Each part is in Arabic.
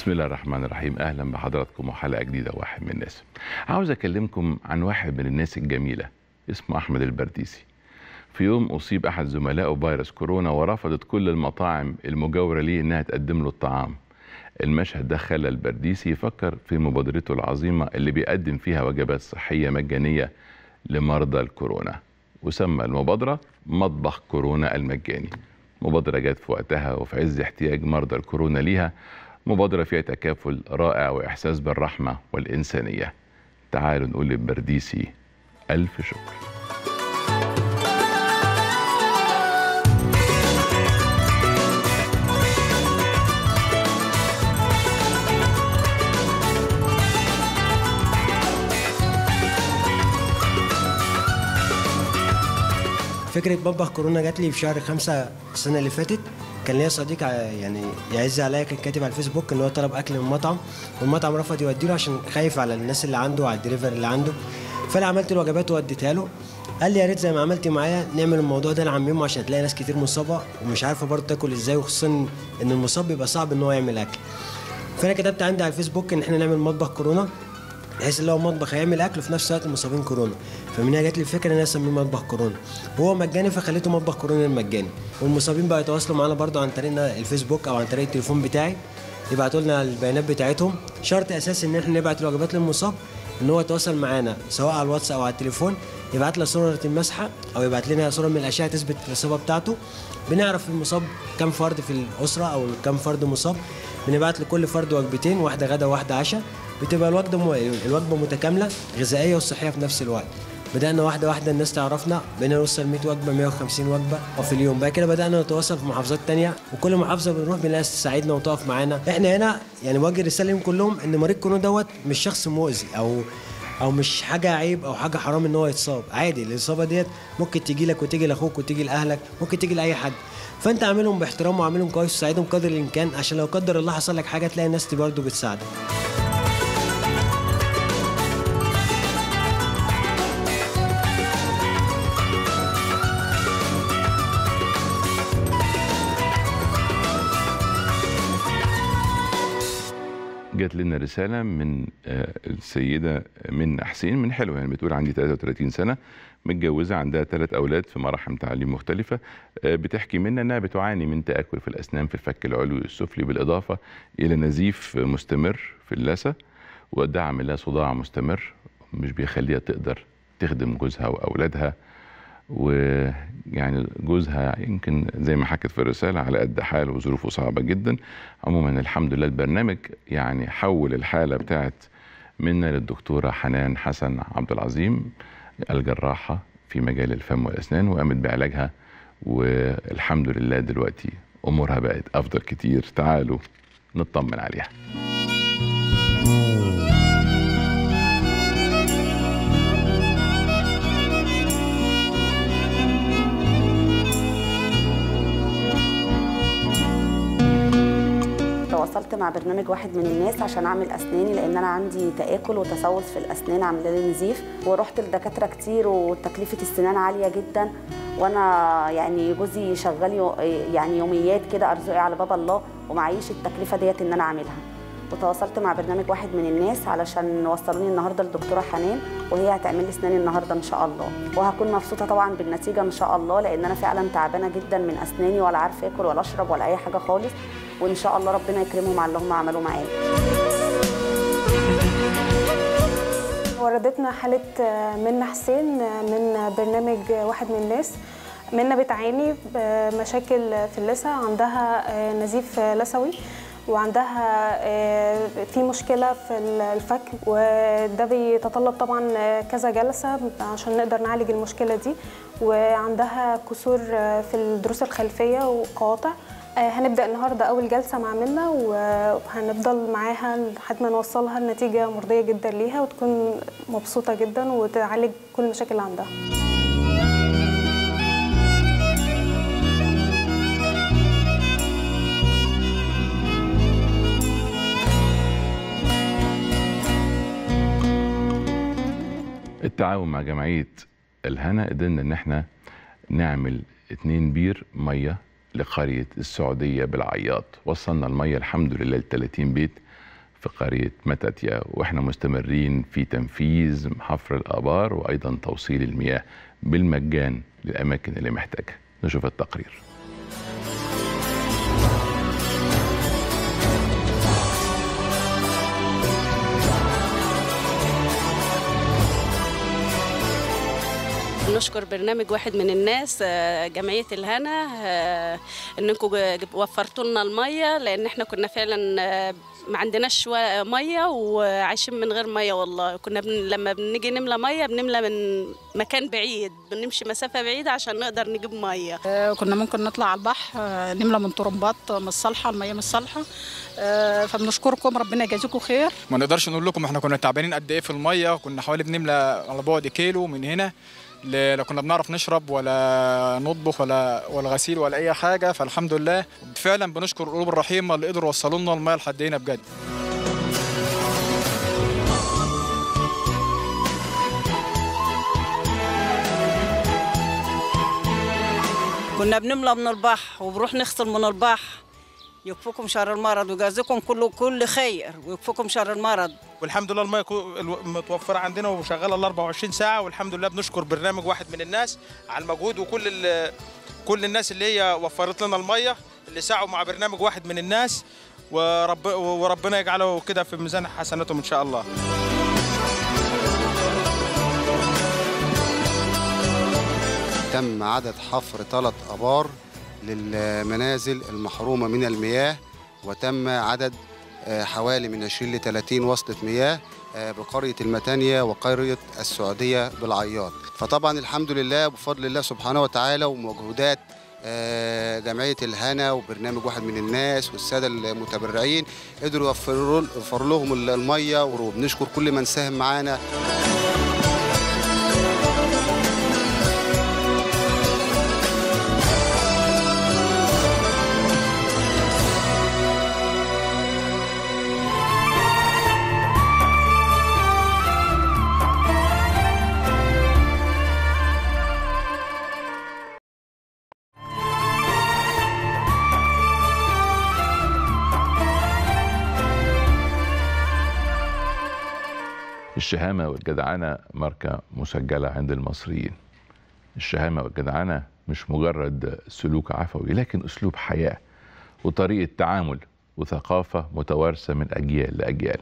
بسم الله الرحمن الرحيم. أهلا بحضراتكم وحلقة جديدة واحد من الناس. عاوز أكلمكم عن واحد من الناس الجميلة اسمه أحمد البرديسي. في يوم أصيب أحد زملائه بفيروس كورونا ورفضت كل المطاعم المجاورة ليه إنها تقدم له الطعام. المشهد ده خلى البرديسي يفكر في مبادرته العظيمة اللي بيقدم فيها وجبات صحية مجانية لمرضى الكورونا وسمى المبادرة مطبخ كورونا المجاني. مبادرة جت في وقتها وفي عز احتياج مرضى الكورونا ليها مبادرة فيها تكافل رائع وإحساس بالرحمة والإنسانية. تعالوا نقول للبرديسي ألف شكر. فكرة مطبخ كورونا جات لي في شهر خمسة السنة اللي فاتت. كان ليا صديق يعني يعز عليا كان كاتب على الفيسبوك إن هو طلب أكل من مطعم والمطعم رفض يوديله عشان خايف على الناس اللي عنده وعلى الدليفري اللي عنده. فأنا عملت الوجبات ووديتها له. قال لي يا ريت زي ما عملت معايا نعمل الموضوع ده نعممه عشان تلاقي ناس كتير مصابة ومش عارفة برضه تاكل إزاي وخصوصا إن المصاب بيبقى صعب إن هو يعمل أكل. فأنا كتبت عندي على الفيسبوك إن إحنا نعمل مطبخ كورونا بحيث اللي هو مطبخ هيعمل أكل وفي نفس الوقت المصابين كورونا. فمن هنا جات لي الفكرة إن أنا أسميه مطبخ كورونا. هو مجاني فخليته مطبخ كورونا المجاني. والمصابين بقى يتواصلوا معانا برضو عن طريق الفيسبوك أو عن طريق التليفون بتاعي. يبعتوا لنا البيانات بتاعتهم. شرط أساسي إن إحنا نبعت الوجبات للمصاب إن هو يتواصل معانا سواء على الواتس أو على التليفون. يبعت لنا صورة المسحة أو يبعت لنا صورة من الأشعة تثبت الإصابة بتاعته. بنعرف المصاب كم فرد في الأسرة أو كم فرد مصاب. بنبعت لكل فرد وجبتين واحدة غدا وواحدة عشاء. بتبقى الوجبة. الوجبة متكاملة غذائية وصحية في نفس الوقت. بدأنا واحدة واحدة الناس تعرفنا. بقينا نوصل 100 وجبة 150 وجبة. في اليوم بعد كده بدأنا نتواصل في محافظات تانية. وكل محافظة بنروح بنلاقي تساعدنا وتقف معانا. إحنا هنا يعني وجه رسالة لهم كلهم إن مريض كورونا دوت مش شخص مؤذي أو أو مش حاجة عيب أو حاجة حرام إن هو يتصاب. عادي الإصابة ديت ممكن تيجي لك وتيجي لأخوك وتيجي لأهلك ممكن تيجي لأي حد. فأنت عاملهم باحترام وعاملهم كويس وساعدهم قدر الإمكان عشان لو قدر الله حصل لك حاجة تلاقي الناس دي برضه بتساعدك. جات لنا رسالة من آه، السيدة منى حسين من حلوة يعني بتقول عندي 33 سنة متجوزة عندها ثلاث أولاد في مراحل تعليم مختلفة آه، بتحكي منا إنها بتعاني من تآكل في الأسنان في الفك العلوي والسفلي بالإضافة إلى نزيف مستمر في اللثة وده عامل لها صداع مستمر مش بيخليها تقدر تخدم جوزها وأولادها. ويعني جوزها يمكن زي ما حكت في الرسالة على قد حاله وظروفه صعبة جدا. عموما الحمد لله البرنامج يعني حول الحالة بتاعت منا للدكتورة حنان حسن عبد العظيم الجراحة في مجال الفم والأسنان وقامت بعلاجها والحمد لله دلوقتي أمورها بقت أفضل كتير. تعالوا نطمن عليها. تواصلت مع برنامج واحد من الناس عشان أعمل اسناني لأن أنا عندي تآكل وتسوس في الأسنان عاملة لي نزيف ورحت لدكاترة كتير وتكلفة السنان عالية جدا وأنا يعني جوزي شغال يعني يوميات كده أرزقي على باب الله ومعيش التكلفة ديت إن أنا أعملها. وتواصلت مع برنامج واحد من الناس علشان وصلوني النهارده للدكتوره حنان وهي هتعمل لي اسناني النهارده إن شاء الله. وهكون مبسوطة طبعا بالنتيجة إن شاء الله لأن أنا فعلا تعبانة جدا من أسناني ولا عارفة آكل ولا أشرب ولا أي حاجة خالص. وإن شاء الله ربنا يكرمهم على اللي هم عملوه معايا وردتنا حالة منى حسين من برنامج واحد من الناس. منى بتعاني بمشاكل في اللثة عندها نزيف لثوي وعندها في مشكلة في الفك وده بيتطلب طبعا كذا جلسة عشان نقدر نعالج المشكلة دي. وعندها كسور في الضروس الخلفية وقواطع. هنبدأ النهاردة أول جلسة مع منى وهنفضل معاها لحد ما نوصلها لنتيجة مرضية جدا ليها وتكون مبسوطة جدا وتعالج كل المشاكل اللي عندها. التعاون مع جمعية الهنا قدرنا إن إحنا نعمل اتنين بير مية لقرية السعودية بالعياط. وصلنا المية الحمد لله ل 30 بيت في قرية متاتيا وإحنا مستمرين في تنفيذ حفر الآبار وأيضا توصيل المياه بالمجان للأماكن اللي محتاجها. نشوف التقرير. نشكر برنامج واحد من الناس آه، جمعية الهنا آه، إنكم وفرتوا لنا المية لأن إحنا كنا فعلا آه، ما عندناش مية وعايشين من غير مية والله. كنا بن... لما بنيجي نملى مية بنملى من مكان بعيد بنمشي مسافة بعيدة عشان نقدر نجيب مية. آه، كنا ممكن نطلع على البحر نملى من طرمبات مش صالحه المية مش صالحه فبنشكركم ربنا يجازيكم خير. ما نقدرش نقول لكم إحنا كنا تعبانين قد إيه في المية كنا حوالي بنملى على بعد كيلو من هنا. لا كنا بنعرف نشرب ولا نطبخ ولا ولا غسيل ولا أي حاجة فالحمد لله فعلا بنشكر القلوب الرحيمة اللي قدروا يوصلوا لنا الميه لحد هنا بجد. كنا بنملى من البحر وبروح نغسل من البحر يكفوكم شر المرض ويجازيكم كل كل خير ويكفوكم شر المرض. والحمد لله الميه متوفره عندنا وشغاله ال 24 ساعة والحمد لله بنشكر برنامج واحد من الناس على المجهود وكل ال- كل الناس اللي هي وفرت لنا المية اللي سعوا مع برنامج واحد من الناس ورب وربنا يجعله كده في ميزان حسناتهم إن شاء الله. تم عدد حفر ثلاث أبار للمنازل المحرومة من المياه وتم عدد آه، حوالي من 20 ل 30 وصلة مياه آه، بقرية المتانية وقرية السعودية بالعياط. فطبعا الحمد لله بفضل الله سبحانه وتعالى ومجهودات آه، جمعية الهنا وبرنامج واحد من الناس والسادة المتبرعين قدروا يوفروا لهم المية وبنشكر كل من ساهم معانا. الشهامة والجدعنة ماركة مسجلة عند المصريين. الشهامة والجدعنة مش مجرد سلوك عفوي لكن أسلوب حياة وطريقة تعامل وثقافة متوارثة من أجيال لأجيال.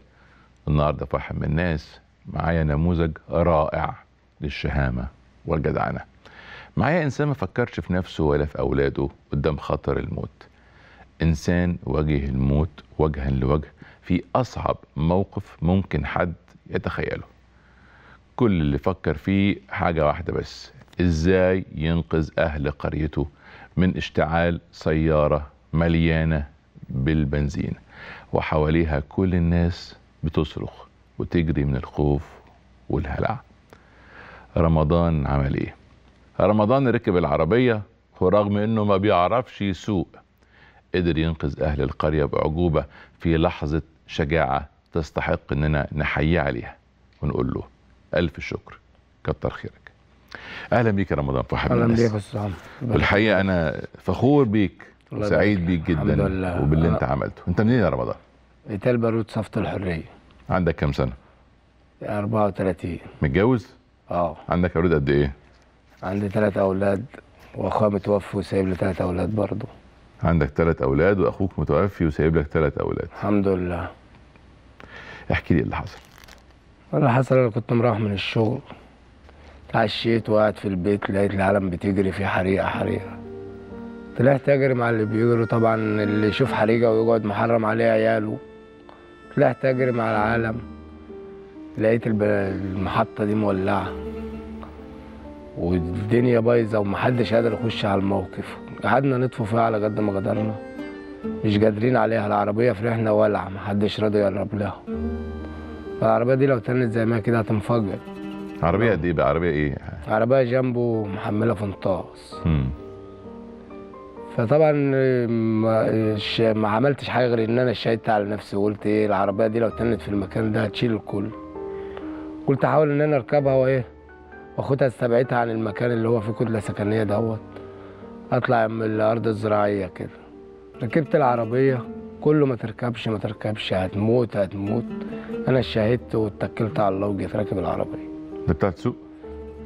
النهاردة في واحد من الناس معايا نموذج رائع للشهامة والجدعنة. معايا إنسان ما فكرش في نفسه ولا في أولاده قدام خطر الموت. إنسان واجه الموت وجها لوجه في أصعب موقف ممكن حد يتخيله. كل اللي فكر فيه حاجة واحدة بس إزاي ينقذ أهل قريته من اشتعال سيارة مليانة بالبنزين. وحواليها كل الناس بتصرخ وتجري من الخوف والهلع. رمضان عمل إيه؟ رمضان ركب العربية ورغم إنه ما بيعرفش يسوق قدر ينقذ أهل القرية بعجوبة في لحظة شجاعة تستحق إننا نحيي عليها ونقول له ألف شكر كتر خيرك. أهلا بيك يا رمضان في حبيب أهلا. بيك يا أستاذ عمرو. والحقيقة أنا فخور بيك وسعيد. بيك جدا. وباللي أنت عملته. أنت منين يا رمضان؟ إيتاي البارود صفط الحرية. عندك كام سنة؟ 34 متجوز؟ آه. عندك أولاد قد إيه؟ عندي ثلاث أولاد وأخويا متوفي وسايب لي ثلاث أولاد برضه. عندك ثلاث أولاد وأخوك متوفي وسايب لك ثلاث أولاد. الحمد لله. احكي لي اللي حصل. اللي حصل أنا كنت مروح من الشغل اتعشيت وقاعد في البيت لقيت العالم بتجري في حريقة حريقة. طلعت أجري مع اللي بيجروا طبعا اللي يشوف حريقة ويقعد محرم عليه عياله. طلعت أجري مع العالم لقيت المحطة دي مولعة. والدنيا بايظة ومحدش قادر يخش على الموقف. قعدنا نطفوا فيها على قد ما قدرنا. مش قادرين عليها العربية فرحنا ولعه محدش راضي يقرب لها. العربية دي لو تنت زي ما كده هتنفجر. عربية قد إيه بقى؟ عربية إيه؟ عربية جنبه محملة فنطاس. فطبعا ما, عملتش حاجة غير إن أنا شهدت على نفسي وقلت إيه العربية دي لو تنت في المكان ده هتشيل الكل. قلت احاول إن أنا أركبها وإيه وأخدها استبعدها عن المكان اللي هو فيه كتلة سكنية دوت. أطلع من الأرض الزراعية كده. ركبت العربية. كله ما تركبش ما تركبش. هتموت هتموت. أنا شهدت واتكلت على الله وجيت راكب العربية. انت بتعرف تسوق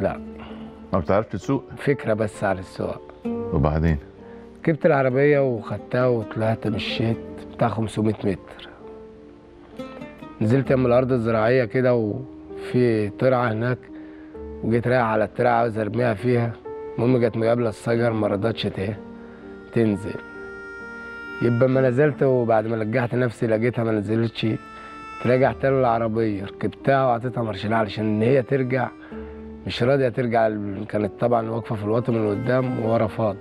لا. ما بتعرفش تسوق فكرة بس على السواقه وبعدين؟ ركبت العربية وخدتها وطلعت مشيت بتاع 500 متر. نزلت من الأرض الزراعية كده وفي ترعه هناك. وجيت رايح على الترعه عاوز أرميها فيها. المهم جت مقابلة الشجر ما رضتش تنزل. يبقى ما نزلت وبعد ما رجعت نفسي لقيتها ما نزلتش. تراجع تاني العربية ركبتها وعطيتها مارشال علشان إن هي ترجع. مش راضية ترجع كانت طبعا واقفة في الوطن من قدام وورا فاضي.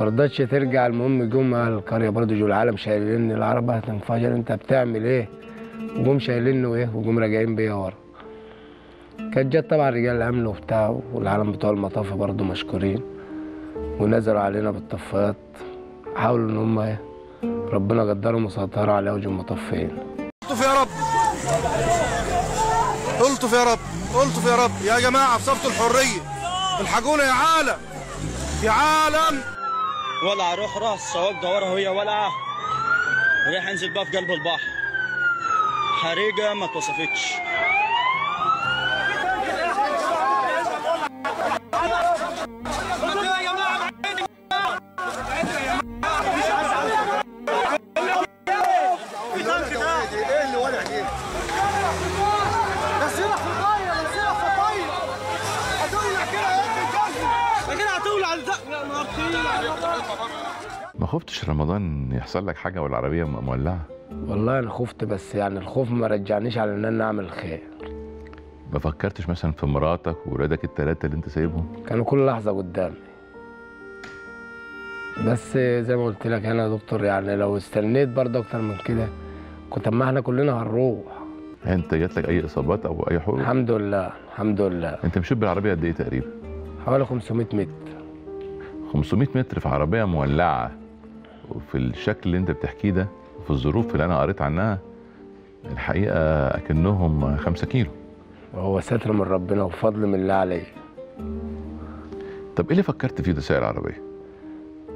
مرضتش ترجع المهم جم أهل القرية برضه جو العالم شايلين العربة. هتنفجر أنت بتعمل إيه؟ وجم شايلينه إيه؟ وجم راجعين بيا ورا. كانت جت طبعا رجال الامن وبتاع والعالم بتوع المطافي برضه مشكورين. ونزلوا علينا بالطفايات حاولوا إن هم إيه ربنا قدرهم وسيطروا على وجه المطفين. الطف يا رب. الطف يا رب. الطف يا رب. يا جماعة في صفة الحرية. الحقونا يا عالم. يا عالم. ولع روح راس السواق دورها وهي ولعة رايح انزل بقى في قلب البحر. حريقة ما اتوصفتش خفتش رمضان يحصل لك حاجة والعربية مولعة؟ والله أنا خفت بس يعني الخوف ما رجعنيش على إن أنا أعمل خير. ما فكرتش مثلا في مراتك وولادك الثلاثه اللي أنت سايبهم؟ كانوا كل لحظة قدامي. بس زي ما قلت لك أنا يا دكتور يعني لو استنيت برضه أكتر من كده كنت أما إحنا كلنا هنروح. أنت جات لك أي إصابات أو أي حروق؟ الحمد لله الحمد لله. أنت مشيت بالعربية قد إيه تقريبا؟ حوالي 500 متر. 500 متر في عربية مولعة. وفي الشكل اللي انت بتحكيه ده في الظروف اللي أنا قريت عنها الحقيقة أكنهم 5 كيلو. وهو ستر من ربنا وفضل من الله عليا طب إيه اللي فكرت فيه ده سائر العربيه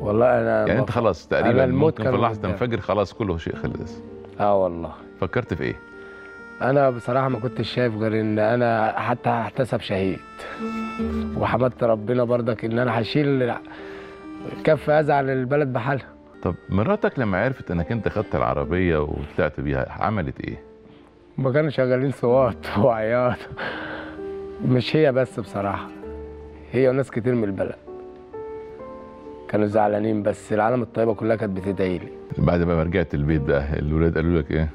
والله أنا يعني أنت خلاص تقريبا الموت ممكن في لحظه قدامي. تنفجر خلاص كله شيء خلص. آه والله. فكرت في إيه؟ أنا بصراحة ما كنتش شايف غير إن أنا حتى هحتسب شهيد. وحمدت ربنا برضك إن أنا هشيل كف اذى عن البلد بحالها. طب مراتك لما عرفت إنك أنت خدت العربية وطلعت بيها عملت إيه؟ ما كانوا شغالين صوات وعياط. مش هي بس بصراحة هي وناس كتير من البلد. كانوا زعلانين بس العالم الطيبة كلها كانت بتدعي لي. بعد ما رجعت البيت بقى الولاد قالوا لك إيه؟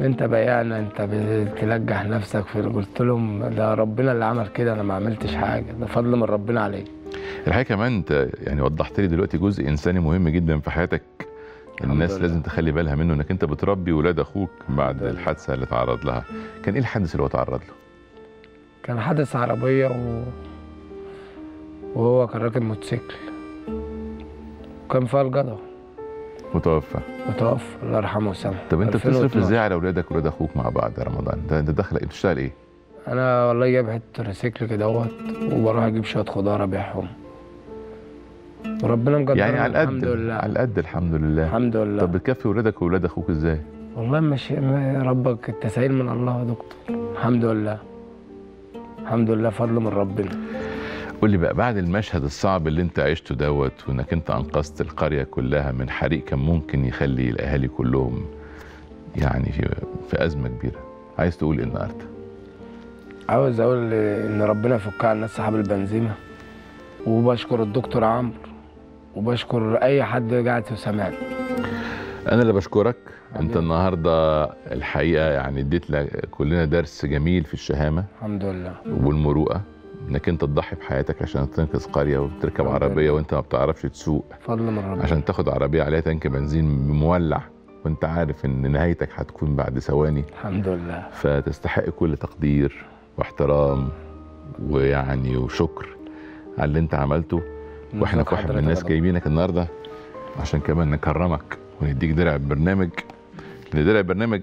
انت بيانا انت بتلجح نفسك في قلت لهم ده ربنا اللي عمل كده أنا ما عملتش حاجة ده فضل من ربنا عليك. الحقيقة كمان انت يعني وضحت لي دلوقتي جزء إنساني مهم جدا في حياتك الناس لله. لازم تخلي بالها منه إنك انت بتربي ولاد أخوك بعد الحادثة اللي تعرض لها. كان إيه الحادث اللي هو تعرض له؟ كان حادث عربية و... وهو كان راكب موتوسيكل. وكان فيها الجدع. متوفى. وتوفى الله يرحمه ويسامحه. طب انت بتصرف 2012. إزاي على اولادك واولاد أخوك مع بعض يا رمضان؟ ده انت داخل إيه؟ بتشتغل إيه؟ أنا والله جايب حتة تريسيكل كدهوت وبروح أجيب شوية خضار ابيعهم. وربنا مقدرنا يعني على الحمد قد لله. على قد الحمد لله. الحمد لله. طب بتكفي ولادك واولاد أخوك إزاي؟ والله مش ربك التسهيل من الله يا دكتور. الحمد لله. الحمد لله فضل من ربنا. قول لي بقى بعد المشهد الصعب اللي انت عشته دوت وانك انت أنقذت القرية كلها من حريق كان ممكن يخلي الأهالي كلهم يعني في, في أزمة كبيرة. عايز تقول إيه النهارده؟ عاوز أقول إن ربنا يفك عن الناس سحاب البنزيمة. وبشكر الدكتور عمرو وبشكر أي حد قاعد وسامعني أنا اللي بشكرك. أنت النهارده الحقيقة يعني اديت لك- كلنا درس جميل في الشهامة. الحمد لله. والمروءة. إنك أنت تضحي بحياتك عشان تنقذ قرية وتركب عربية وأنت ما بتعرفش تسوق. فضل من ربنا. عشان تاخد عربية عليها تانك بنزين مولع وأنت عارف إن نهايتك هتكون بعد ثواني. الحمد لله. فتستحق كل تقدير واحترام ويعني وشكر على اللي أنت عملته. وإحنا في واحد من الناس. جايبينك النهارده عشان كمان نكرمك ونديك درع البرنامج لأن درع البرنامج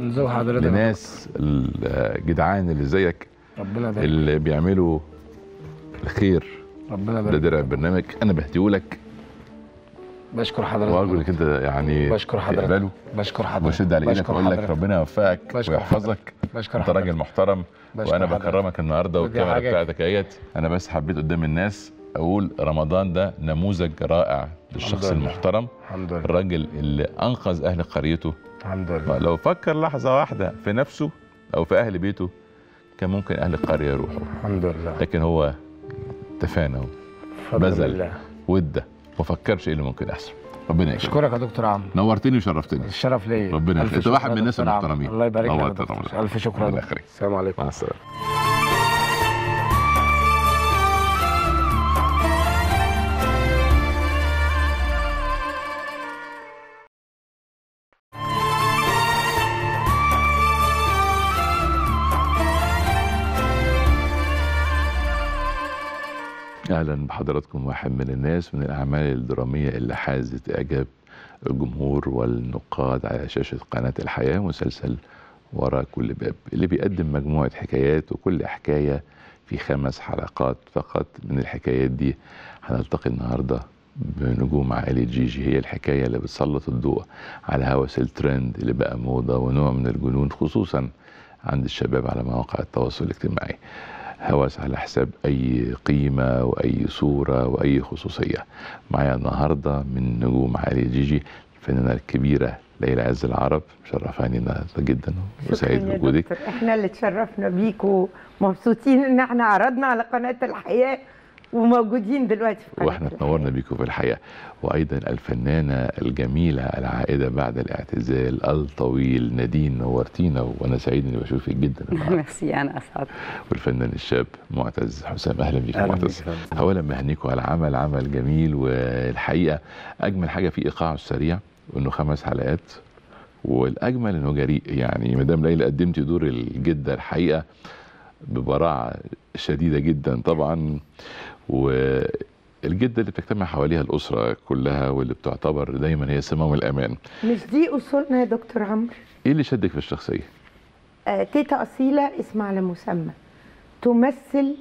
نزوج حضرتك. لناس الجدعان اللي زيك. ربنا يبارك اللي بيعملوا الخير. ربنا ده. يبارك درع البرنامج. أنا بهديهولك بشكر حضرتك. وارجو انك انت يعني بشكر حضرتك. بشكر حضرتك. وشد على إيدك واقول لك. ربنا يوفقك ويحفظك. بشكر أنت حضرتك. راجل محترم وأنا. بكرمك النهارده والكاميرا بتاعتك أهيت. أنا بس حبيت قدام الناس أقول رمضان ده نموذج رائع للشخص. المحترم الحمد لله. الراجل اللي أنقذ أهل قريته. الحمد لله. لو فكر لحظة واحدة في نفسه أو في أهل بيته كان ممكن أهل القرية يروحوا. الحمد لله. لكن هو تفانى بذل. ودة. ما فكرش إيه اللي ممكن يحصل. ربنا يكرمك. أشكرك يا دكتور عمرو. نورتني وشرفتني. الشرف ليا. ربنا يخليك. انت واحد من الناس. المحترمين الله يبارك لك. ألف شكر الله. يخليك. السلام عليكم. مع السلامة. أهلا بحضراتكم واحد من الناس من الأعمال الدرامية اللي حازت إعجاب الجمهور والنقاد على شاشة قناة الحياة مسلسل وراء كل باب اللي بيقدم مجموعة حكايات وكل حكاية في خمس حلقات فقط. من الحكايات دي هنلتقي النهارده بنجوم عائلة جيجي هي الحكاية اللي بتسلط الضوء على هوس الترند اللي بقى موضة ونوع من الجنون خصوصا عند الشباب على مواقع التواصل الاجتماعي. هوس على حساب أي قيمة وأي صورة وأي خصوصية. معايا النهاردة من نجوم عائلة جيجي الفنانة الكبيرة ليلى عز العرب. مشرفاني النهارده جدا وسعيد بوجودك. إحنا اللي تشرفنا بيكوا ومبسوطين إن إحنا عرضنا على قناة الحياة. وموجودين دلوقتي في وإحنا تنورنا بيكم في الحياة وأيضا الفنانة الجميلة العائدة بعد الاعتزال الطويل نادين نورتينا وأنا سعيد إني بشوفك جدا. ميرسي أنا أسعد. والفنان الشاب معتز حسام أهلا بيك معتز. بيك يا اولا مهنيكوا على عمل عمل جميل والحقيقة أجمل حاجة فيه إيقاعه السريع وانه خمس حلقات والأجمل إنه جريء. يعني مدام ليلى قدمتي دور الجدة الحقيقة ببراعة شديدة جدا طبعا. والجده اللي بتجتمع حواليها الأسرة كلها واللي بتعتبر دايما هي صمام الأمان. مش دي اصولنا يا دكتور عمرو؟ إيه اللي شدك في الشخصية؟ آه، تيتا أصيلة اسم على مسمى. تمثل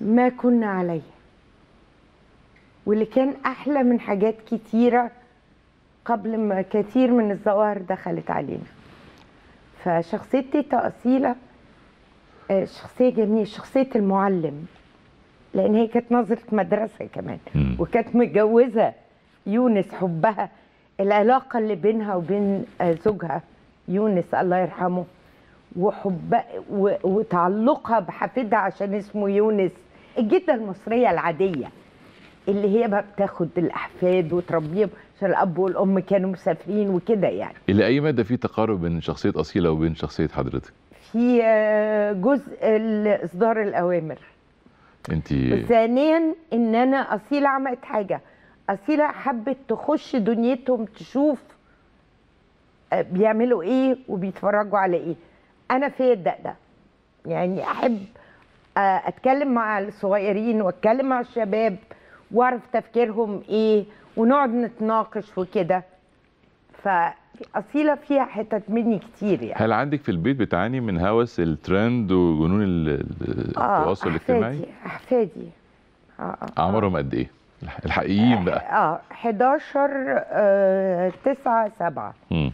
ما كنا عليه. واللي كان أحلى من حاجات كتيرة قبل ما كثير من الظواهر دخلت علينا. فشخصية تيتا أصيلة آه، شخصية جميلة شخصية المعلم. لأن هي كانت ناظرة مدرسة كمان. وكانت متجوزة يونس حبها. العلاقة اللي بينها وبين زوجها يونس الله يرحمه وحب وتعلقها بحفيدها عشان اسمه يونس. الجدة المصرية العادية اللي هي بقى بتاخد الأحفاد وتربيهم عشان الأب والأم كانوا مسافرين وكده يعني. إلى أي مدى في تقارب بين شخصية أصيلة وبين شخصية حضرتك؟ في آه، جزء اصدار الأوامر. أنت وثانيا إن أنا اصيله عملت حاجة. أصيلة حبت تخش دنيتهم تشوف آه، بيعملوا إيه وبيتفرجوا على إيه. أنا في ده ده يعني أحب آه، أتكلم مع الصغيرين وأتكلم مع الشباب وأعرف تفكيرهم إيه ونقعد نتناقش وكده. فاصيله فيها حتت مني كتير يعني. هل عندك في البيت بتعاني من هوس الترند وجنون ال- التواصل الاجتماعي؟ أحفادي أحفادي. آه آه أعمارهم قد إيه؟ الح- الحقيقيين بقى. آه 11 آه 9 7 مم.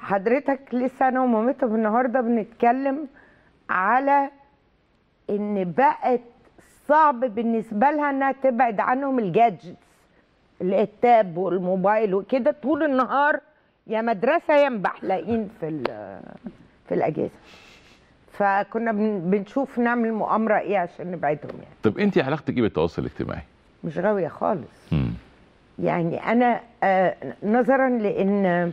حضرتك لسه أنا ومامتهم النهارده بنتكلم على إن بقت صعب بالنسبة لها إنها تبعد عنهم الجادجتس التاب والموبايل وكده طول النهار يا مدرسة يا مبحلقين في في الأجازة. فكنا بن- بنشوف نعمل مؤامرة إيه عشان نبعدهم يعني. طب انت علاقتك إيه بالتواصل الاجتماعي؟ مش غاوية خالص. يعني أنا آه، نظرا لأن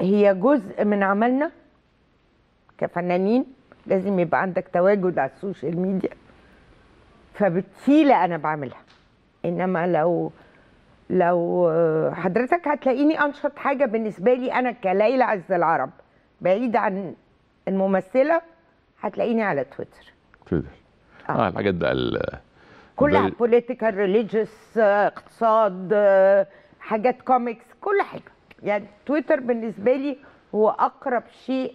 هي جزء من عملنا كفنانين لازم يبقى عندك تواجد على السوشيال ميديا. فبتفيلة أنا بعملها. إنما لو لو آه، حضرتك هتلاقيني أنشط حاجة بالنسبة لي أنا كليلى عز العرب بعيد عن الممثلة هتلاقيني على تويتر. تويتر. آه. الحاجات بقى ال- كلها political religious اقتصاد آه، حاجات كوميكس كل حاجة. يعني تويتر بالنسبة لي هو أقرب شيء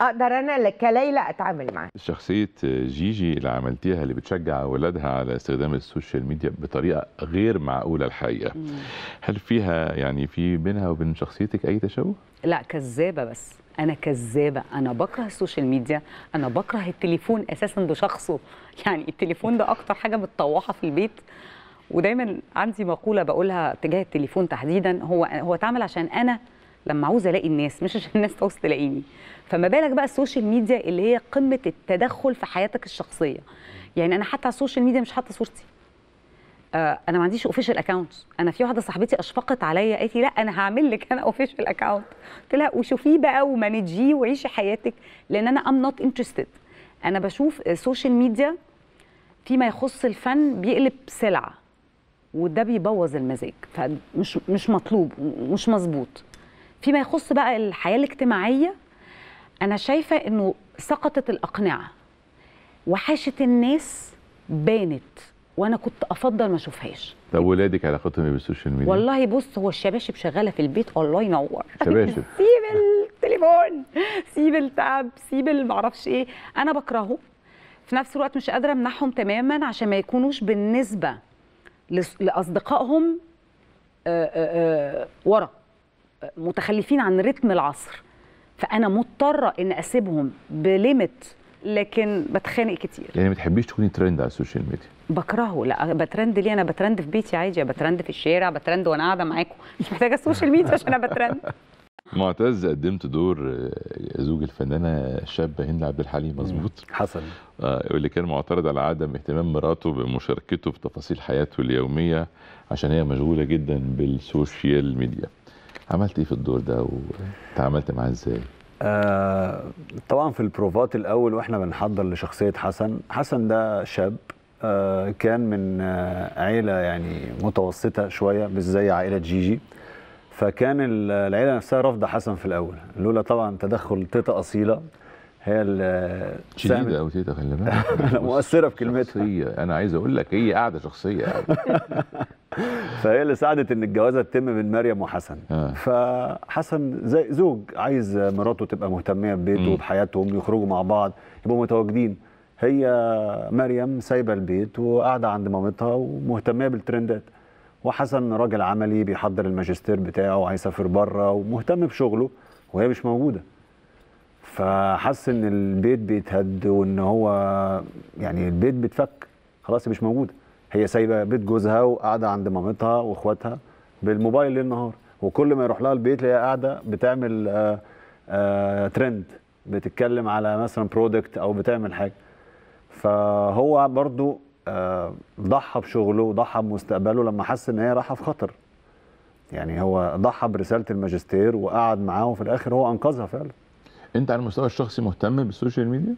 أقدر أنا كليلى أتعامل معاه. شخصية جيجي اللي عملتيها اللي بتشجع أولادها على استخدام ال social media بطريقة غير معقولة الحقيقة. هل فيها يعني في بينها وبين شخصيتك أي تشابه؟ لا كذابة بس. أنا كذابة. أنا بكره ال social media. أنا بكره التليفون أساسا بشخصه يعني التليفون ده أكتر حاجة متطوحه في البيت. ودايما عندي مقولة بقولها تجاه التليفون تحديدا. هو هو اتعمل عشان أنا لما عاوزه ألاقي الناس مش عشان الناس تعوز تلاقيني. فما بالك بقى ال social media اللي هي قمة التدخل في حياتك الشخصية. يعني أنا حتى على ال social media مش حاطة صورتي. آه أنا ما عنديش official account أنا في واحدة صاحبتي أشفقت عليا قالت لي لا أنا هعمل لك أنا official account قلت لها وشوفيه بقى و manage يه وعيشي حياتك لأن أنا I'm not interested أنا بشوف ال social media فيما يخص الفن بيقلب سلعة وده بيبوظ المزاج. فمش مش مطلوب ومش مظبوط. فيما يخص بقى الحياة الاجتماعية أنا شايفة إنه سقطت الأقنعة وحاجة الناس بانت وأنا كنت أفضل ما أشوفهاش. طب ولادك علاقتهم إيه بال social media؟ والله بص هو الشباشب شغالة في البيت الله ينور. شباشب. سيب التليفون سيب ال tab سيب المعرفش إيه. أنا بكرهه. في نفس الوقت مش قادرة أمنعهم تماما عشان ما يكونوش بالنسبة لأصدقائهم آه، آه، آه، ورا. آه، متخلفين عن رتم العصر. فأنا مضطرة ان أسيبهم ب limit لكن بتخانق كتير. يعني ما تحبيش تكوني ترند على ال social media؟ بكرهه. لا بترند ليه؟ أنا بترند في بيتي عادي بترند في الشارع بترند وأنا قاعدة معاكم. مش محتاجة ال social media عشان أنا بترند. معتز قدمت دور آه، زوج الفنانة الشابه هند عبد الحليم. مظبوط؟ حصل. آه، واللي كان معترض على عدم اهتمام مراته بمشاركته في تفاصيل حياته اليومية عشان هي مشغولة جدا بال social media. عملت إيه في الدور ده وتعاملت معاه إزاي؟ آه طبعا في البروفات الأول وإحنا بنحضر لشخصية حسن حسن ده شاب آه كان من آه عيلة يعني متوسطة شوية مش زي عائلة جيجي فكان ال- العيلة نفسها رافضة حسن في الأول لولا طبعا تدخل تيتا أصيلة هي شديده قوي تيتا خلي بالك لا، مؤثرة في كلمتها شخصية. أنا عايز أقول لك هي قاعدة شخصية يعني. فهي اللي ساعدت إن الجوازة تتم بين مريم وحسن. آه. فحسن زي زوج عايز مراته تبقى مهتمية ببيته وبحياتهم يخرجوا مع بعض يبقوا متواجدين. هي مريم سايبة البيت وقاعدة عند مامتها ومهتمية بالترندات. وحسن راجل عملي بيحضر الماجستير بتاعه وعايز يسافر بره ومهتم بشغله وهي مش موجودة. فحس إن البيت بيتهد وإن هو يعني البيت بيتفك خلاص مش موجودة. هي سايبة بيت جوزها وقاعدة عند مامتها واخواتها بالموبايل ليل نهار وكل ما يروح لها البيت هي قاعدة بتعمل آه آه ترند بتتكلم على مثلا product أو بتعمل حاجة. فهو برضو آه ضحى بشغله وضحى بمستقبله لما حس إن هي رايحه في خطر. يعني هو ضحى برسالة الماجستير وقعد معاه وفي الآخر هو أنقذها فعلا. أنت على المستوى الشخصي مهتم بال social media؟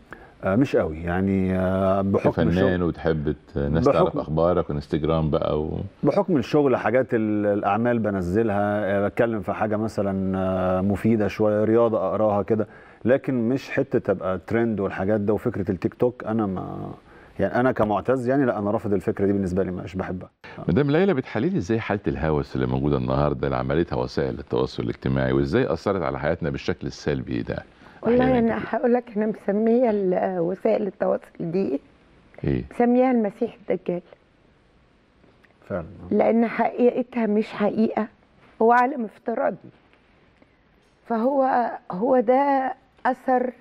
آه مش قوي. يعني آه بحكم الشغل وتحب الناس تعرف أخبارك وانستجرام بقى و... بحكم الشغل حاجات ال- الأعمال بنزلها آه، بتكلم في حاجة مثلا مفيدة شوية رياضة أقراها كده. لكن مش حتة تبقى ترند والحاجات ده وفكرة التيك توك أنا ما يعني أنا كمعتز يعني لا أنا رافض الفكرة دي بالنسبة لي مش بحبها. مدام ليلى بتحللي لي إزاي حالة الهوس اللي موجودة النهارده اللي عملتها وسائل التواصل الاجتماعي وإزاي أثرت على حياتنا بالشكل السلبي ده؟ والله أنا هقول لك أنا مسمية وسائل التواصل دي إيه؟ مسميها المسيح الدجال. فعلا. لأن حقيقتها مش حقيقة هو عالم افتراضي. فهو هو ده أثر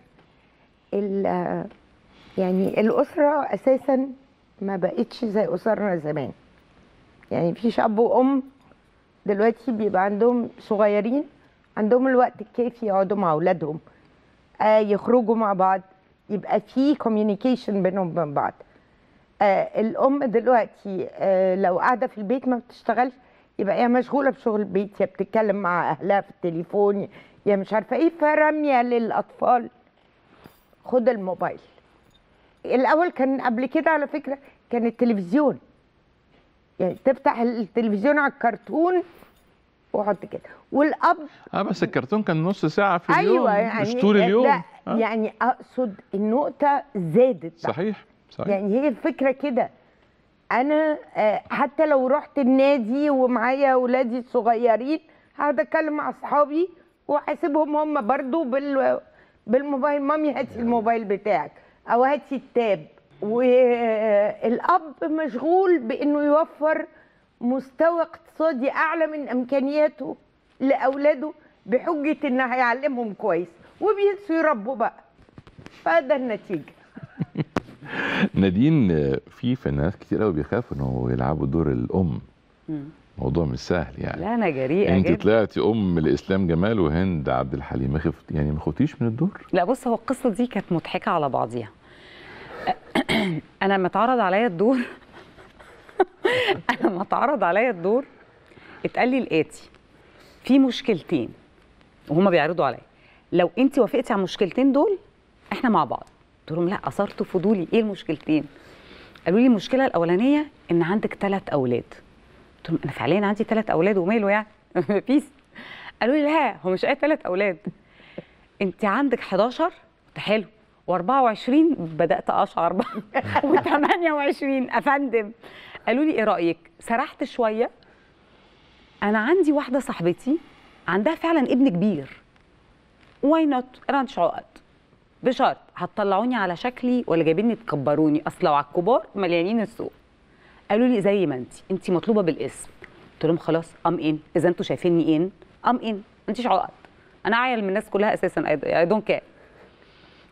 ال- يعني الأسرة أساسا ما بقتش زي أسرنا زمان. يعني مفيش أب وأم دلوقتي بيبقى عندهم صغيرين عندهم الوقت الكافي يقعدوا مع أولادهم. يخرجوا مع بعض يبقى في communication بينهم وبين بعض. آه الأم دلوقتي آه لو قاعدة في البيت ما بتشتغلش يبقى هي مشغولة بشغل البيت يا بتتكلم مع أهلها في التليفون يا مش عارفة إيه فرامية للأطفال. خد الموبايل. الأول كان قبل كده على فكرة كان التلفزيون. يعني تفتح التلفزيون على الكرتون وحط كده. والأب آه بس الكرتون كان نص ساعة في اليوم أيوه يعني مش طول اليوم. لا آه. يعني أقصد النقطة زادت بقى. صحيح صحيح. يعني هي الفكرة كده. أنا آه، حتى لو رحت النادي ومعايا اولادي الصغيرين هقعد أتكلم مع أصحابي وهسيبهم هم برضو بال بالموبايل. مامي هاتي الموبايل بتاعك أو هاتي التاب. والأب مشغول بإنه يوفر مستوى اقتصادي أعلى من إمكانياته لأولاده بحجة ان هيعلمهم كويس وبينسوا يربوا بقى. فده النتيجة. نادين في فنانات كتير قوي بيخافوا إنه يلعبوا دور الأم. موضوع مش سهل يعني. لا أنا جريئة أنت جدا. طلعتي أم الاسلام جمال وهند عبد الحليم ما خفت يعني ما خفتيش من الدور؟ لا بص هو القصة دي كانت مضحكة على بعضيها. أنا لما اتعرض عليا الدور أنا لما اتعرض عليا الدور اتقال لي الاتي في مشكلتين وهما بيعرضوا عليا. لو انت وافقتي على المشكلتين دول إحنا مع بعض. قلت لهم لا أثرت فضولي. إيه المشكلتين؟ قالوا لي المشكلة الأولانية إن عندك ثلاث أولاد. قلت لهم أنا فعليا عندي ثلاث أولاد وماله يعني؟ مفيش. قالوا لي لا هو مش أي ثلاث أولاد. انت عندك 11 قلت حلو. و24 بدأت أشعر بقى. و28 أفندم. قالوا لي إيه رأيك؟ سرحت شوية. أنا عندي واحدة صاحبتي عندها فعلا ابن كبير. why not عنديش عقد. بشرط هتطلعوني على شكلي ولا جايبيني تكبروني أصل لو على الكبار مليانين السوق. قالوا لي زي ما انت انت مطلوبة بالاسم. قلت لهم خلاص ام ان إذا أنتوا شايفيني ان ام ان ما عنديش عقد. أنا عايل من الناس كلها أساسا. I don't care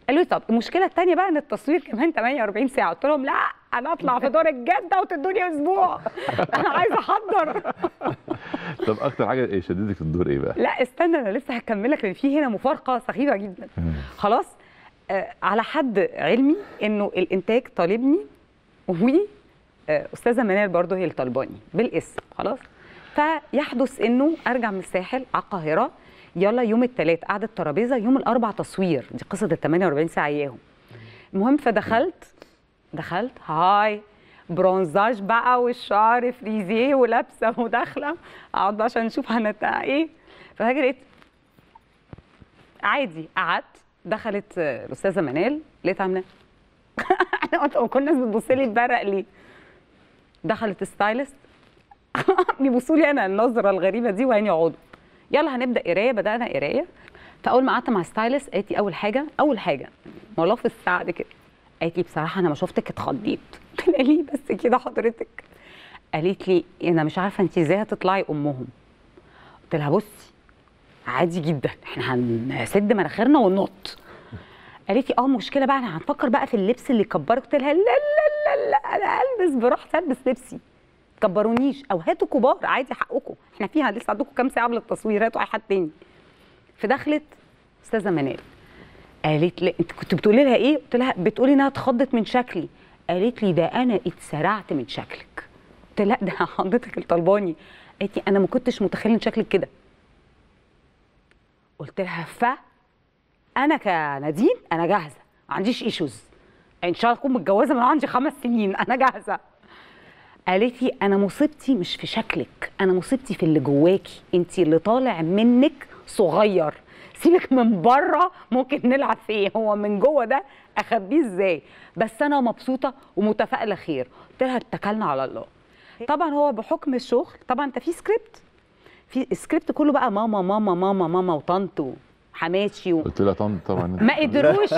قالوا لي طب المشكلة الثانية بقى إن التصوير كمان 48 ساعة. قلت لهم لا. أنا اطلع في دور الجدة وتدوني أسبوع. أنا عايزة احضر. طب أكتر حاجة إيه شدتك في الدور إيه بقى؟ لا استنى أنا لسه هكملك لأن في هنا مفارقة سخيفة جدا. خلاص آه على حد علمي إنه الإنتاج طالبني و آه، أستاذة منال برضو هي اللي طالباني بالاسم خلاص. فيحدث إنه أرجع من الساحل على القاهرة يلا يوم الثلاث قعدة ترابيزة يوم الأربع تصوير. دي قصة ال 48 ساعة إياهم. المهم فدخلت دخلت؟ هاي. برونزاج بقى والشعر فريزيه ولابسة وداخلة. اقعد عشان نشوف هنت إيه؟ فهاجي لقيت عادي. قعدت. دخلت آه، الأستاذة منال. لقيت عامله أنا قلت كل الناس بتبص لي ببرق ليه دخلت stylist بيبصوا لي أنا النظرة الغريبة دي وعيني يقعدوا. يلا هنبدأ قراية. بدأنا قراية. فأول ما قعدت مع stylist قالت لي أول حاجة أول حاجة. في السعد كده. قالت لي بصراحة أنا لما شفتك اتخضيت. قلت لها ليه بس كده حضرتك؟ قالت لي أنا مش عارفة انت إزاي هتطلعي أمهم. قلت لها بصي عادي جدا. إحنا هنسد مناخيرنا وننط. قالت لي آه مشكلة بقى. أنا هنفكر بقى في اللبس اللي يكبرك. قلت لها لا لا لا لا أنا البس براحتي البس لبسي. تكبرونيش أو هاتوا كبار. عادي حقكم. إحنا فيها لسه عندكم كام ساعة قبل التصوير؟ هاتوا أي حد تاني. فدخلت أستاذة منال. قالت لي انت كنت بتقولي لها إيه؟ قلت لها بتقولي انها اتخضت من شكلي. قالت لي ده أنا اتسرعت من شكلك. قلت لها ده حضرتك اللي طلباني قالت لي أنا ما كنتش متخيله ان شكلك كده. قلت لها ف أنا كنادين أنا جاهزه ما عنديش ايشوز ان شاء الله اكون متجوزه من عندي خمس سنين أنا جاهزه. قالت لي أنا مصيبتي مش في شكلك أنا مصيبتي في اللي جواكي. انت اللي طالع منك صغير. سيبك من بره ممكن نلعب فيه هو من جوه ده أخبيه إزاي؟ بس أنا مبسوطة ومتفائلة خير. قلت لها اتكلنا على الله. طبعا هو بحكم الشغل طبعا أنت في سكريبت في السكريبت كله بقى ماما ماما ماما ماما وطنط وحماتي و... قلت لها طنط طبعا. ما قدروش.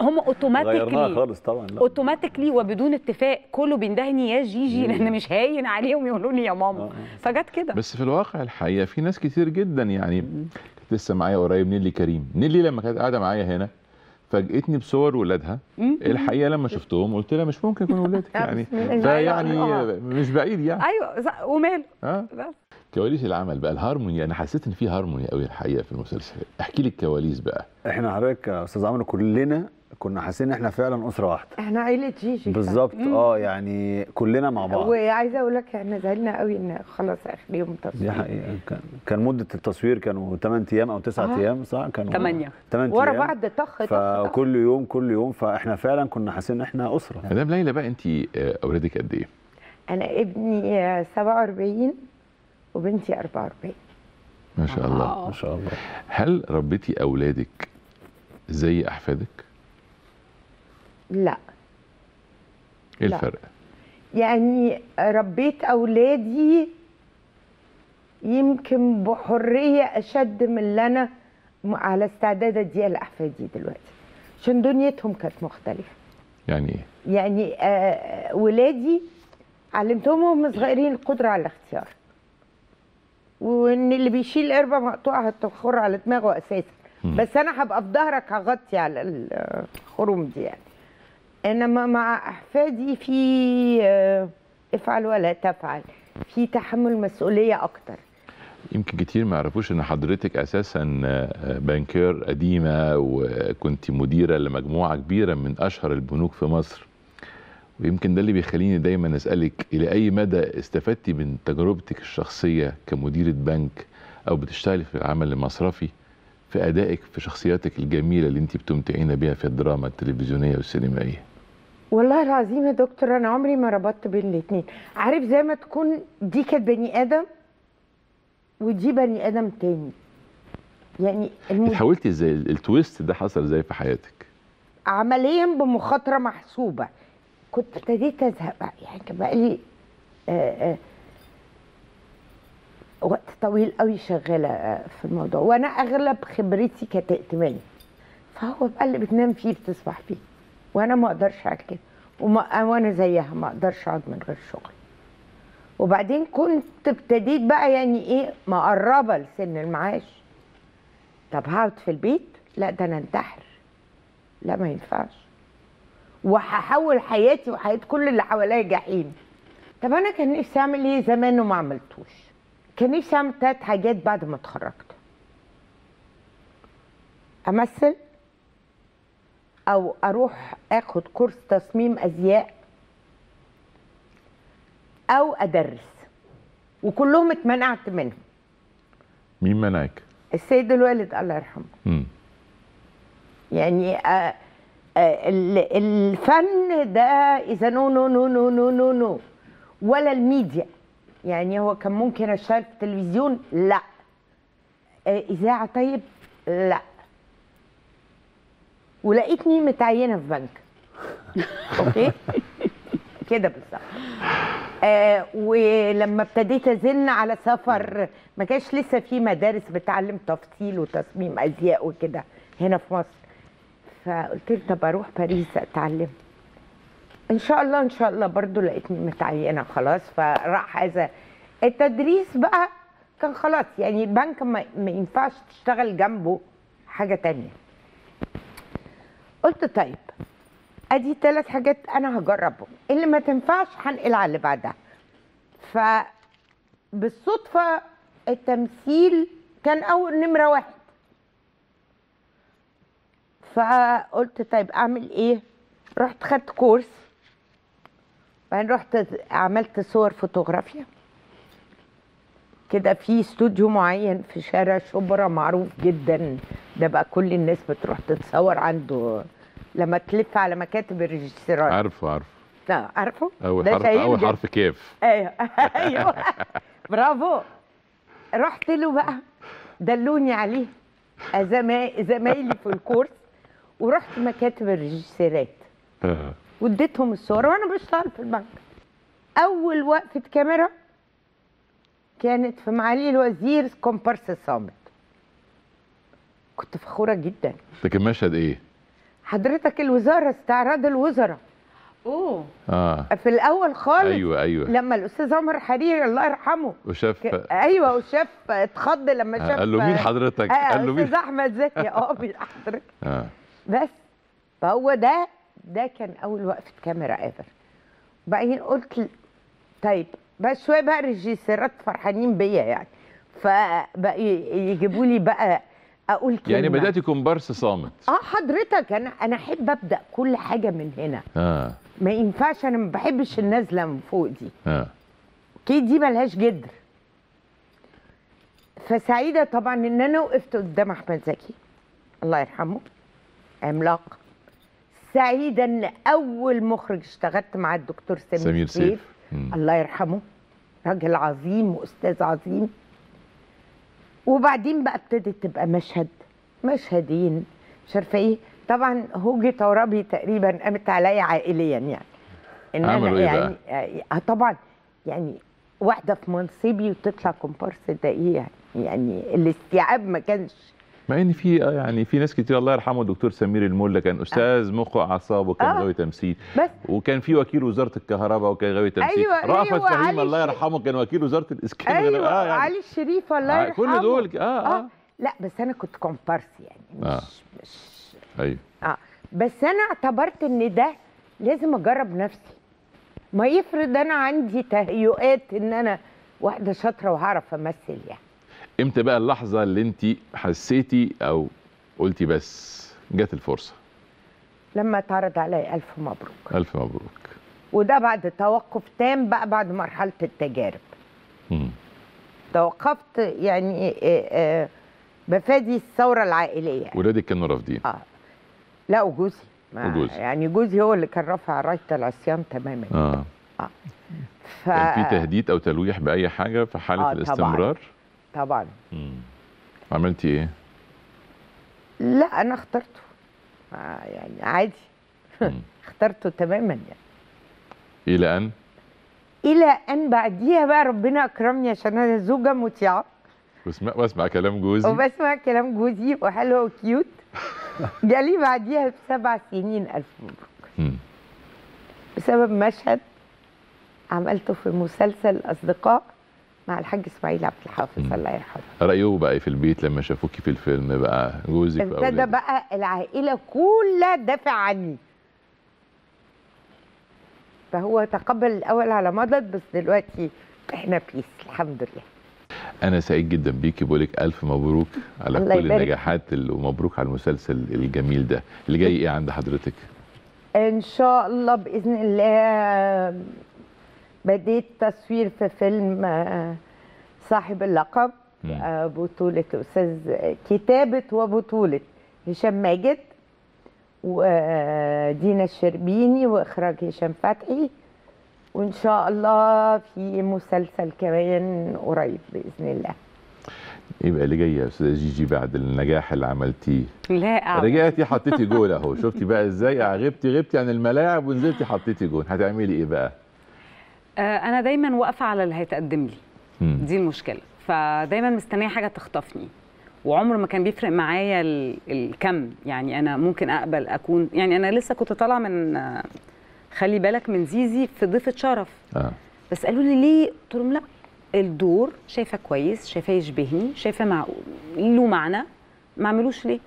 هم غيرناها automatically خالص طبعا لا. automatically وبدون اتفاق كله بيندهني يا جيجي لأن مش هاين عليهم يقولوا لي يا ماما. فجت كده. بس في الواقع الحقيقة في ناس كتير جدا يعني لسه معايا قريب نيلي كريم. نيلي لما كانت قاعدة معايا هنا فاجئتني بصور ولادها. الحقيقة لما شفتهم قلت لها مش ممكن يكونوا ولادك يعني. فيعني آه. مش بعيد يعني. أيوه وماله. آه. بس. كواليس العمل بقى الهارموني أنا حسيت إن في هارموني قوي الحقيقة في المسلسل. احكي لي الكواليس بقى. إحنا حضرتك يا أستاذ عمرو كلنا كنا حاسين ان إحنا فعلا أسرة واحدة. إحنا عيلة جيجي بالظبط. آه يعني كلنا مع بعض. وعايزة أقول لك إحنا زعلنا قوي إن خلاص آخر يوم دي تصوير حقيقة. كان كان مدة التصوير كانوا 8 أيام أو 9 آه. أيام صح؟ كانوا تمانية. 8 ورا بعض طخ طخ. فكل يوم كل يوم. فإحنا فعلا كنا حاسين ان إحنا أسرة. مدام ليلى بقى انت آه، أولادك قد إيه؟ أنا ابني آه، 47 وبنتي 44 ما شاء الله. ما شاء الله. هل ربيتي أولادك زي أحفادك؟ لا. إيه لا. الفرق؟ يعني ربيت أولادي يمكن بحرية أشد من اللي أنا على استعداد اديها لأحفادي دلوقتي. عشان دنيتهم كانت مختلفة. يعني إيه؟ يعني آه ولادي علمتهم وهم صغيرين القدرة على الاختيار. وإن اللي بيشيل قربة مقطوعة هتخر على دماغه أساسا. بس أنا هبقى في ظهرك هغطي على الخروم دي يعني. إنما مع أحفادي في آه، افعل ولا تفعل. في تحمل مسؤولية أكتر. يمكن كتير ما يعرفوش إن حضرتك أساسا آه، بنكير قديمة وكنت مديرة لمجموعة كبيرة من أشهر البنوك في مصر. ويمكن ده اللي بيخليني دايما أسألك إلى أي مدى استفدتي من تجربتك الشخصية كمديرة بنك أو بتشتغلي في العمل المصرفي في أدائك في شخصياتك الجميلة اللي أنت بتمتعينا بيها في الدراما التلفزيونية والسينمائية؟ والله العظيم يا دكتور أنا عمري ما ربطت بين الاثنين عارف زي ما تكون دي كانت بني آدم ودي بني آدم تاني. يعني المد... اتحولتي إزاي؟ التويست ده حصل إزاي في حياتك؟ عمليا بمخاطرة محسوبة. كنت ابتديت أزهق بقى. يعني كان بقى لي آه، آه، وقت طويل قوي شغالة آه، في الموضوع. وأنا أغلب خبرتي كانت ائتماني. فهو بقى اللي بتنام فيه بتصبح فيه. وأنا ما أقدرش على كده وما وأنا زيها ما أقدرش اقعد من غير شغل. وبعدين كنت ابتديت بقى يعني إيه مقربة لسن المعاش. طب هقعد في البيت؟ لا ده أنا انتحر. لا ما ينفعش. وهحول حياتي وحياة كل اللي حواليا جحيم. طب أنا كان نفسي اعمل إيه زمان وما عملتوش؟ كان نفسي اعمل ثلاث حاجات بعد ما اتخرجت. امثل؟ أو أروح آخد كورس تصميم أزياء أو أدرس. وكلهم اتمنعت منهم. مين منعك؟ السيد الوالد الله يرحمه. يعني آه آه ال- الفن ده إذا no no no no no no no. ولا الميديا. يعني هو كان ممكن أشتغل في التلفزيون؟ لا. آه إذاعة؟ طيب؟ لا. ولقيتني متعينة في بنك. okay؟ كده بالظبط. آه ولما ابتديت أزن على سفر ما كانش لسه في مدارس بتعلم تفصيل وتصميم أزياء وكده هنا في مصر. فقلت له طب أروح باريس أتعلم. إن شاء الله إن شاء الله برضو لقيتني متعينة خلاص. فراح هذا التدريس بقى كان خلاص يعني البنك ما, ينفعش تشتغل جنبه حاجة تانية. قلت طيب أدي ثلاث حاجات أنا هجربهم اللي ما تنفعش هنقل على اللي بعدها. فبالصدفه التمثيل كان أول نمرة واحد. فقلت طيب أعمل إيه؟ رحت خدت course بعدين رحت عملت صور فوتوغرافيا. كده في استوديو معين في شارع شبرا معروف جدا. ده بقى كل الناس بتروح تتصور عنده. لما تلف على مكاتب الريجيسيرات. عارفه عارفه. لا عارفه؟ أول ده حرف أول. حرف كيف. أيوه. أيوه. برافو. رحت له بقى. دلوني عليه. زما- زمايلي في الكورس. ورحت مكاتب الريجسترات. آه. واديتهم الصور وأنا بشتغل في البنك. أول وقفة كاميرا كانت في معالي الوزير كومبارس صامت كنت فخورة جدا. ده كان مشهد إيه؟ حضرتك الوزارة استعراض الوزراء. أوه. آه. في الأول خالص أيوه أيوه. لما الأستاذ عمر حريري الله يرحمه. وشاف ك- أيوه وشاف اتخض لما آه، شاف قال له مين حضرتك؟ آه قال له مين؟ أستاذ أحمد زكي. آه مين حضرتك؟ آه. بس. فهو ده ده كان أول وقفه كاميرا ايفر بعدين قلت ل- طيب بس شوية بقى الريجيسيرات فرحانين بيا يعني. فبقى يجيبوا لي بقى أقول كلمة. يعني بداتي كومبارس صامت. آه حضرتك أنا أنا أحب أبدأ كل حاجة من هنا. آه. ما ينفعش أنا ما بحبش النازله من فوق دي. آه. كي دي ملهاش جدر. فسعيدة طبعا إن أنا وقفت قدام أحمد زكي. الله يرحمه. عملاق. سعيدة إن أول مخرج اشتغلت مع الدكتور سمير, سمير سيف. الله يرحمه. راجل عظيم وأستاذ عظيم. وبعدين بقى ابتدت تبقى مشهد مشهدين مش عارفة إيه. طبعا هوجي تورابي تقريبا قامت عليا عائليا يعني. إن أنا إيه يعني آه طبعا يعني واحدة في منصبي وتطلع كومبارس ده إيه يعني؟ يعني الاستيعاب ما كانش مع إن في آه يعني في ناس كتير الله يرحمه الدكتور سمير الملا كان أستاذ مخ واعصاب وكان آه. غاوي تمثيل. بس. وكان في وكيل وزارة الكهرباء وكان غاوي تمثيل. أيوة، رأفت أيوة، فهيم الله يرحمه كان وكيل وزارة الإسكان. أيوه آه يعني. علي الشريف الله آه، يرحمه. كل دول ك- آه، آه. لا بس أنا كنت كومبارس يعني آه. أيوه. آه. بس أنا اعتبرت إن ده لازم أجرب نفسي. ما يفرض أنا عندي تهيؤات إن أنا واحدة شاطرة وهعرف أمثل يعني. إمتى بقى اللحظة اللي انت حسيتي أو قلتي بس جت الفرصة؟ لما اتعرض عليا ألف مبروك. ألف مبروك. وده بعد توقف تام بقى بعد مرحلة التجارب. مم. توقفت يعني آه، آه، بفادي الثورة العائلية. ولادك كانوا رافضين. آه. لا وجوزي. وجوزي. يعني جوزي هو اللي كان رافع راية العصيان تماما. آه. ف... كان في تهديد أو تلويح بأي حاجة في حالة آه،. الاستمرار؟ طبعا مم. عملتي إيه؟ لا أنا اخترته. يعني عادي. اخترته تماما يعني. إلى أن؟ إلى أن بعديها بقى ربنا أكرمني عشان أنا زوجة مطيعة. واسمع واسمع كلام جوزي. وبسمع كلام جوزي وحلو وكيوت. جالي بعديها بسبع سنين ألف مبروك. بسبب مشهد عملته في مسلسل أصدقاء. مع الحاج إسماعيل عبد الحافظ الله يرحمه. رأيه بقى إيه في البيت لما شافوكي في الفيلم بقى؟ جوزك ابتدى بقى العائلة كلها تدافع عني. فهو تقبل الأول على مضض بس دلوقتي إحنا بيس الحمد لله. أنا سعيد جدا بيكي بقولك ألف مبروك على كل يبارك. النجاحات ال- ومبروك على المسلسل الجميل ده. اللي جاي إيه عند حضرتك؟ إن شاء الله بإذن الله بديت تصوير في فيلم آه، صاحب اللقب آه، بطولة أستاذ كتابة وبطولة هشام ماجد ودينا الشربيني وإخراج هشام فتحي. وإن شاء الله في مسلسل كمان قريب بإذن الله. إيه بقى اللي جاي يا استاذه جيجي بعد النجاح اللي عملتيه. لا. رجعتي حطيتي جول أهو. شفتي بقى إزاي؟ غبتي غبتي عن الملاعب ونزلتي حطيتي جول هتعملي إيه بقى؟ آه، أنا دايما واقفة على اللي هيتقدم لي. دي المشكلة. فدايما مستنية حاجة تخطفني. وعمر ما كان بيفرق معايا ال- الكم. يعني أنا ممكن أقبل أكون يعني أنا لسه كنت طالعة من آه، خلي بالك من زيزي في ضيفة شرف. آه. بس قالوا لي ليه؟ قلت لهم لا الدور شايفه كويس شايفاه يشبهني شايفه مع له معنى. ما اعملوش ليه؟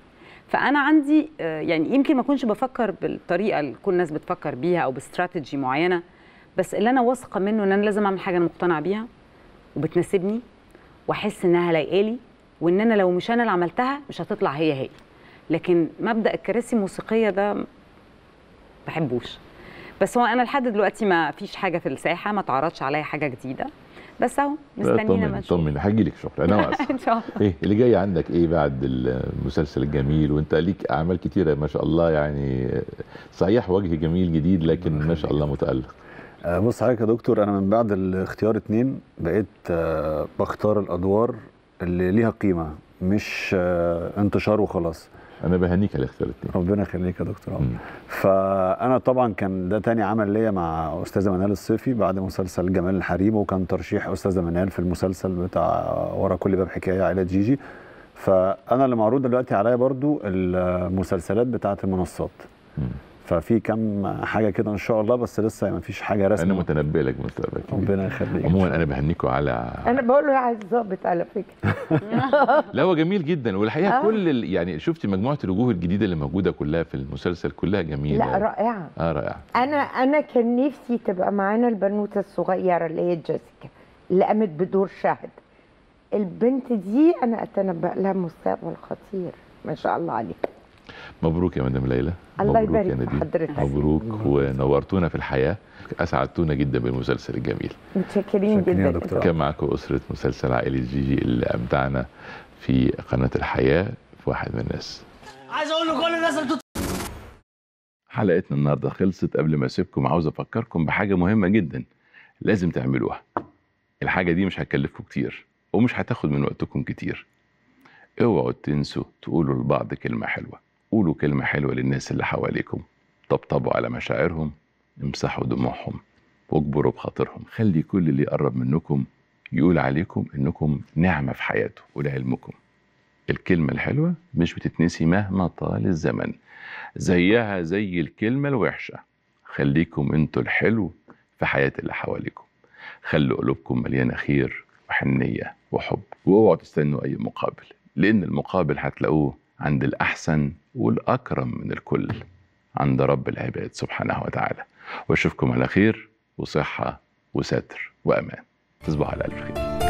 فأنا عندي آه، يعني يمكن ما اكونش بفكر بالطريقة اللي كل الناس بتفكر بيها أو باستراتيجي معينة. بس اللي أنا واثقة منه إن أنا لازم أعمل حاجة أنا مقتنعة بيها وبتناسبني وأحس إنها لايقالي وإن أنا لو مش أنا اللي عملتها مش هتطلع هي هي. لكن مبدأ الكراسي الموسيقية ده بحبوش. بس هو أنا لحد دلوقتي ما فيش حاجة في الساحة ما تعرضش عليا حاجة جديدة. بس أهو مستنينا ما طمن نشوف. طمن هاجي لك شكرا أنا واثق إن شاء الله. إيه اللي جاي عندك إيه بعد المسلسل الجميل؟ وأنت ليك أعمال كتيرة ما شاء الله يعني صحيح وجه جميل جديد لكن ما شاء الله متألق. بص حضرتك يا دكتور أنا من بعد الاختيار اتنين بقيت آه، بختار الأدوار اللي ليها قيمة مش آه، انتشار وخلاص. أنا بهنيك على اختيار اتنين. ربنا يخليك يا دكتور. عمرو. فأنا طبعا كان ده تاني عمل ليا مع استاذه منال الصيفي بعد مسلسل جمال الحريم وكان ترشيح استاذه منال في المسلسل بتاع ورا كل باب حكاية عائلة جيجي. فأنا اللي معروض دلوقتي عليا برضو المسلسلات بتاعة المنصات. ففي كم حاجة كده إن شاء الله بس لسه ما فيش حاجة رسمي أنا متنبئ لك مستقبل كبير. ربنا يخليك. عموما أنا بهنيكم على أنا بقول له عايز ظابط على فكرة. لا هو جميل جدا. والحقيقة آه. كل ال... يعني شفتي مجموعة الوجوه الجديدة اللي موجودة كلها في المسلسل كلها جميلة. لا رائعة. آه رائعة. أنا أنا كان نفسي تبقى معانا البنوتة الصغيرة اللي هي جيسيكا اللي قامت بدور شهد البنت دي أنا أتنبأ لها مستقبل خطير ما شاء الله عليها. مبروك يا مدام ليلى. الله مبروك يا يبارك في. حضرتك. مبروك ونورتونا في الحياة. أسعدتونا جدا بالمسلسل الجميل. متشكرين جدا. كان معكم أسرة مسلسل عائلة جيجي اللي ابدعنا في قناة الحياة في واحد من الناس. عايز أقول لكل الناس. حلقتنا النهارده خلصت قبل ما أسيبكم. عاوز أفكركم بحاجة مهمة جدا لازم تعملوها. الحاجة دي مش هتكلفكم كتير ومش هتاخد من وقتكم كتير. اوعوا تنسوا تقولوا لبعض كلمة حلوة. قولوا كلمة حلوة للناس اللي حواليكم. طبطبوا على مشاعرهم امسحوا دموعهم واجبروا بخاطرهم. خلي كل اللي يقرب منكم يقول عليكم إنكم نعمة في حياته ولعلمكم الكلمة الحلوة مش بتتنسي مهما طال الزمن. زيها زي الكلمة الوحشة. خليكم أنتوا الحلو في حياة اللي حواليكم. خلوا قلوبكم مليانة خير وحنية وحب. واوعوا تستنوا أي مقابل لأن المقابل هتلاقوه عند الأحسن والأكرم من الكل عند رب العباد سبحانه وتعالى. وأشوفكم على خير وصحة وستر وأمان. تصبحوا على ألف خير.